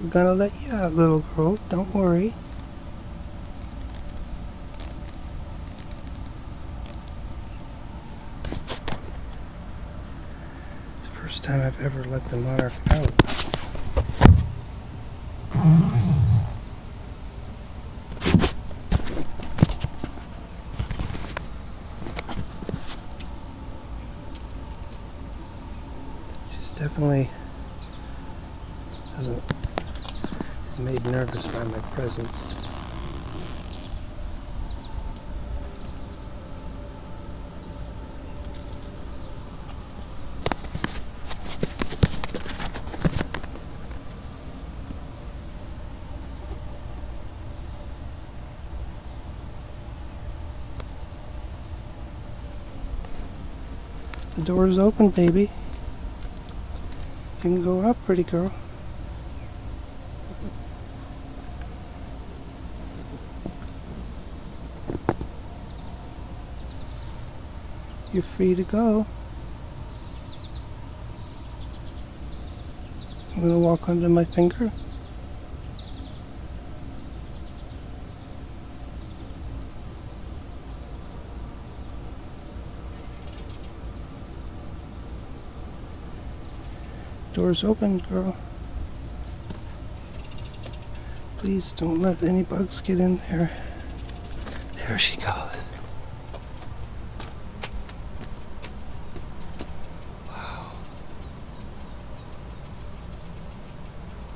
We're gonna let you out, little girl. Don't worry. It's the first time I've ever let the monarch out. She's definitely doesn't is made nervous by my presence. The door is open, baby. You can go up, pretty girl. You're free to go. I'm gonna walk under my finger. Door's open, girl. Please don't let any bugs get in there. There she goes.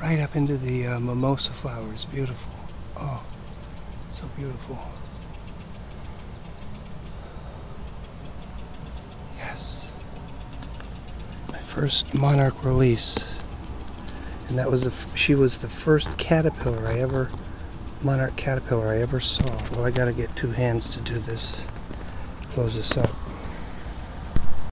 Right up into the uh, mimosa flowers. Beautiful. Oh, so beautiful. Yes my first monarch release and that was the she was the first caterpillar I ever monarch caterpillar I ever saw well I gotta get two hands to do this close this up